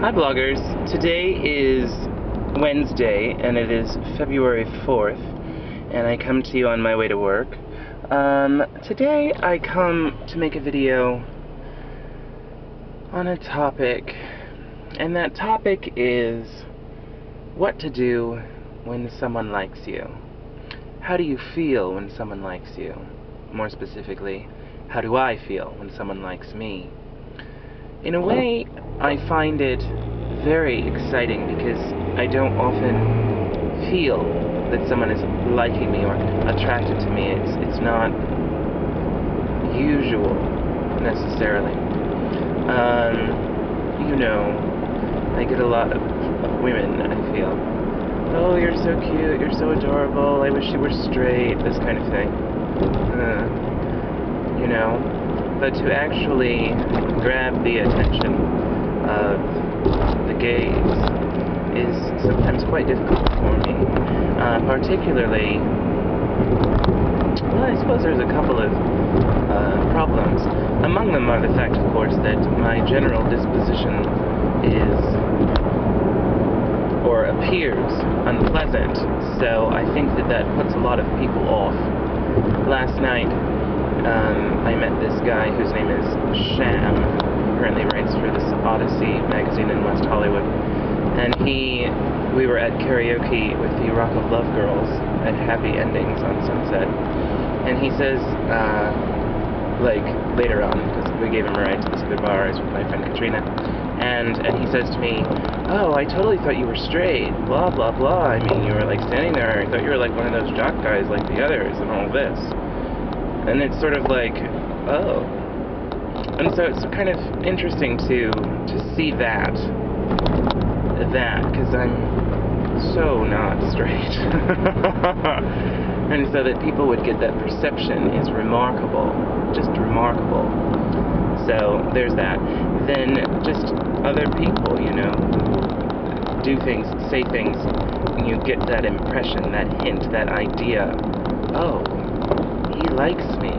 Hi bloggers. Today is Wednesday and it is February 4th and I come to you on my way to work. Um, today I come to make a video on a topic and that topic is what to do when someone likes you. How do you feel when someone likes you? More specifically, how do I feel when someone likes me? In a way, I find it very exciting because I don't often feel that someone is liking me or attracted to me. It's it's not usual necessarily. Um, you know, I get a lot of, of women. I feel, oh, you're so cute, you're so adorable. I wish you were straight. This kind of thing. Uh, you know, but to actually grab the attention of the gaze is sometimes quite difficult for me. Uh, particularly, well, I suppose there's a couple of uh, problems. Among them are the fact, of course, that my general disposition is or appears unpleasant, so I think that that puts a lot of people off. Last night, um, I met this guy whose name is Sham, currently writes for this Odyssey magazine in West Hollywood, and he, we were at karaoke with the Rock of Love Girls at Happy Endings on Sunset, and he says, uh, like, later on, because we gave him a ride to this good bar, I was with my friend Katrina, and, and he says to me, oh, I totally thought you were straight, blah, blah, blah, I mean, you were, like, standing there, I thought you were, like, one of those jock guys like the others, and all this. And it's sort of like, oh. And so it's kind of interesting to to see that that because I'm so not straight. and so that people would get that perception is remarkable, just remarkable. So there's that. Then just other people, you know, do things, say things, and you get that impression, that hint, that idea. Oh, likes me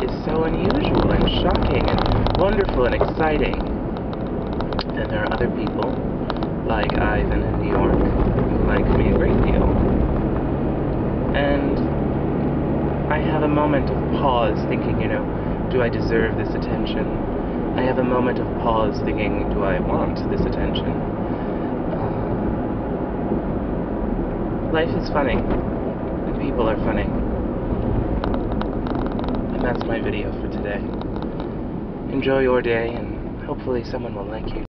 is so unusual and shocking and wonderful and exciting. And there are other people, like Ivan in New York, who like me a great deal. And I have a moment of pause thinking, you know, do I deserve this attention? I have a moment of pause thinking, do I want this attention? Life is funny, and people are funny. And that's my video for today. Enjoy your day, and hopefully someone will like you.